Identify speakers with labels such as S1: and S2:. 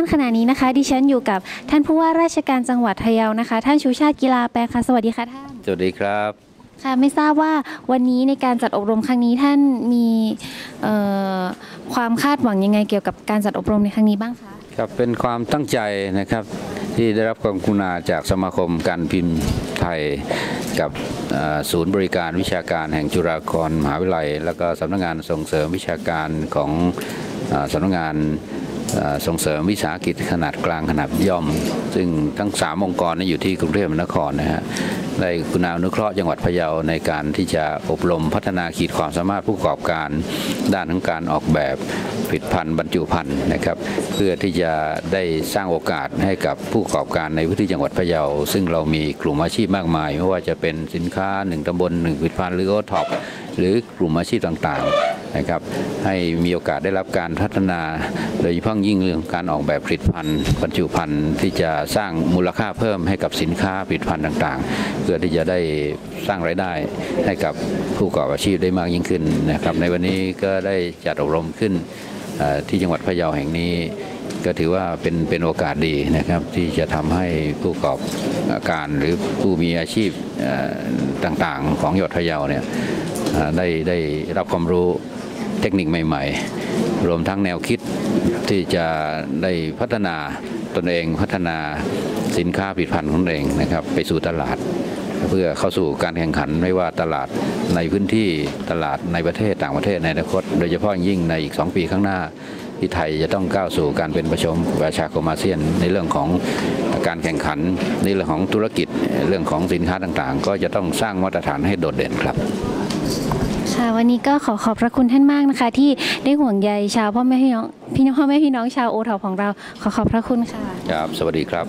S1: านขณะนี้นะคะ ดิฉันอยู่กับท่านผู้ว่าราชการจังหวัดพะเยานะคะ ท่านชูชาติกีฬาแปลงค่ะสวัสดีค่ะท่าน
S2: สวัสดีครับ
S1: ค่ะไม่ทราบว่าวันนี้ในการจัดอบรมครั้งนี้ท่านมีเอ่อความคาดหวังยังไงเกี่ยวกับการจัดอบรมในครั้งนี้บ้างคะ
S2: ครับเป็นความตั้งใจนะครับที่ได้รับความกรุณาจากสมาคมการพิมพ์ไทยกับเอ่อศูนย์บริการวิชาการแห่งจุฬาภรณ์มหาวิทยาลัย แล้วก็สำนักงานส่งเสริมวิชาการของเอ่อสำนักงานเอ่อ ส่งเสริมวิสาหกิจขนาดกลางขนาดย่อม ซึ่งทั้ง 3 องค์กรนี้อยู่ที่กรุงเทพมหานครนะฮะได้กรุณาอนุเคราะห์จังหวัดพะเยาในการที่จะอบรมพัฒนาขีดความสามารถผู้ประกอบการ ด้านของการออกแบบผลิตภัณฑ์บรรจุภัณฑ์นะครับ เพื่อที่จะได้สร้างโอกาสให้กับผู้ประกอบการในพื้นที่จังหวัดพะเยา ซึ่งเรามีกลุ่มอาชีพมากมาย ไม่ว่าจะเป็นสินค้าหนึ่งตำบลหนึ่งผลิตภัณฑ์หรือโอท็อปหรือกลุ่มอาชีพต่างๆ นะครับให้มีโอกาสได้รับการพัฒนาโดยเฉพาะยิ่งเรื่องการออกแบบผลิตภัณฑ์บรรจุภัณฑ์ที่จะสร้างมูลค่าเพิ่มให้กับสินค้าผลิตภัณฑ์ต่างๆ เพื่อที่จะได้สร้างรายได้ให้กับผู้ประกอบอาชีพได้มากยิ่งขึ้นนะครับในวันนี้ก็ได้จัดอบรมขึ้นที่จังหวัดพะเยาแห่งนี้ก็ถือว่าเป็นเป็นโอกาสดีนะครับที่จะทำให้ผู้ประกอบการหรือผู้มีอาชีพต่างๆ ของจังหวัดพะเยาเนี่ยได้ได้รับความรู้ เทคนิคใหม่ ๆ รวมทั้งแนวคิดที่จะได้พัฒนาตนเองพัฒนาสินค้าผลิตภัณฑ์ของตนเองนะครับไปสู่ตลาด เพื่อเข้าสู่การแข่งขันไม่ว่าตลาดในพื้นที่ตลาดในประเทศต่างประเทศในอนาคต โดยเฉพาะยิ่งในอีก 2 ปีข้างหน้าที่ไทยจะต้องก้าวสู่การเป็นประชมประชาคมอาเซียนในเรื่องของการแข่งขันในเรื่องของธุรกิจเรื่องของสินค้าต่างๆ ก็จะต้องสร้างมาตรฐานให้โดดเด่นครับ
S1: ค่ะวันนี้ก็ขอขอบพระคุณท่านมากนะคะ ที่ได้ห่วงใยชาวพ่อแม่พี่น้องพี่น้องพ่อแม่พี่น้องชาวโอทอของเรา ขอขอบพระคุณค่ะ
S2: ครับ สวัสดีครับ